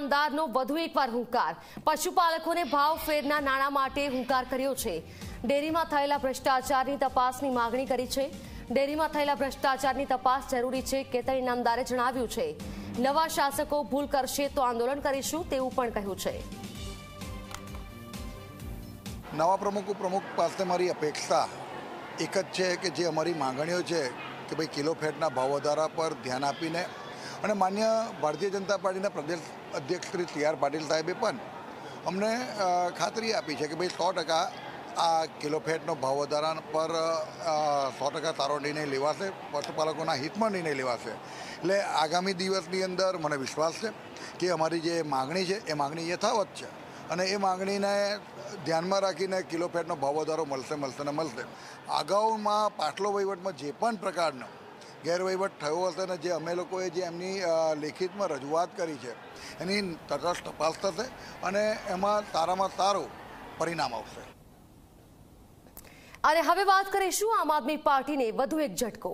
નામદારનો વધુ એકવાર હુંકાર. પશુપાલકોને ભાવ ફેરના નાણાં માટે હુંકાર કર્યો છે. ડેરીમાં થયેલા ભ્રષ્ટાચારની તપાસની માગણી કરી છે. ડેરીમાં થયેલા ભ્રષ્ટાચારની તપાસ જરૂરી છે કેતન ઇનામદારે જણાવ્યું છે. નવા શાસકો ભૂલ કરશે તો આંદોલન કરીશું તેવું પણ કહ્યું છે. નવા પ્રમુખ પ્રમુખ પાસે મારી અપેક્ષા એક જ છે કે જે અમારી માંગણીઓ છે કે ભાઈ કિલો ફેટના ભાવ વધારા પર ધ્યાન આપીને અને માન્ય ભારતીય જનતા પાર્ટીના પ્રદેશ અધ્યક્ષ શ્રી સી આર પાટીલ સાહેબે પણ અમને ખાતરી આપી છે કે ભાઈ સો ટકા આ કિલો ફેટનો ભાવ વધારા પર સો ટકા સારો નિર્ણય લેવાશે, પશુપાલકોના હિતમાં નિર્ણય લેવાશે. એટલે આગામી દિવસની અંદર મને વિશ્વાસ છે કે અમારી જે માગણી છે, એ માગણી યથાવત છે. અને એ માગણીને ધ્યાનમાં રાખીને કિલો ફેટનો ભાવ વધારો મળશે મળશે ને મળશે. અગાઉમાં પાટલો વહીવટમાં જે પણ પ્રકારનો ગેરવહીવટ થયો હશે ને જે અમે લોકોએ જે એમની લેખિતમાં રજૂઆત કરી છે, એની તટસ્થ તપાસ થશે અને એમાં સારામાં સારું પરિણામ આવશે. અને હવે વાત કરીશું આમ આદમી પાર્ટીને વધુ એક ઝટકો.